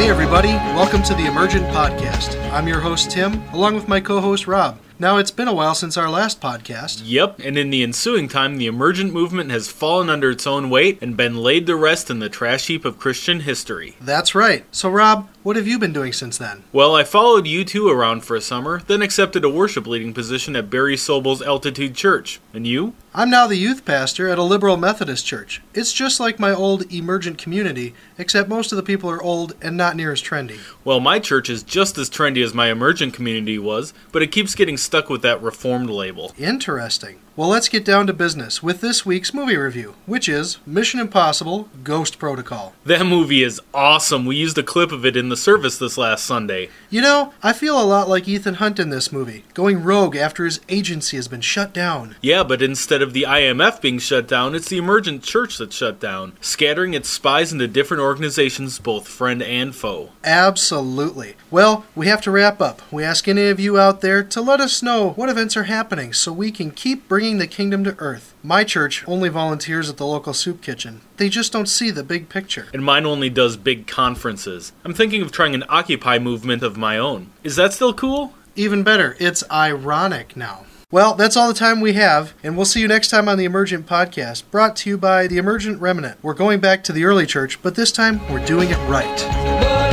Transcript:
Hey, everybody, welcome to the Emergent Podcast. I'm your host, Tim, along with my co host, Rob. Now, it's been a while since our last podcast. Yep, and in the ensuing time, the emergent movement has fallen under its own weight and been laid to rest in the trash heap of Christian history. That's right. So, Rob, what have you been doing since then? Well, I followed you two around for a summer, then accepted a worship leading position at Barry Sobel's Altitude Church. And you? I'm now the youth pastor at a liberal Methodist church. It's just like my old emergent community, except most of the people are old and not near as trendy. Well, my church is just as trendy as my emergent community was, but it keeps getting stuck with that reformed label. Interesting. Well, let's get down to business with this week's movie review, which is Mission Impossible Ghost Protocol. That movie is awesome. We used a clip of it in the service this last Sunday. You know, I feel a lot like Ethan Hunt in this movie, going rogue after his agency has been shut down. Yeah, but instead of the IMF being shut down, it's the emergent church that's shut down, scattering its spies into different organizations, both friend and foe. Absolutely. Well, we have to wrap up. We ask any of you out there to let us know what events are happening so we can keep bringing the kingdom to earth. My church only volunteers at the local soup kitchen. They just don't see the big picture. And mine only does big conferences. I'm thinking of trying an Occupy movement of my own. Is that still cool? Even better, it's ironic now. Well, that's all the time we have, and we'll see you next time on the Emergent Podcast, brought to you by the Emergent Remnant. We're going back to the early church, but this time we're doing it right.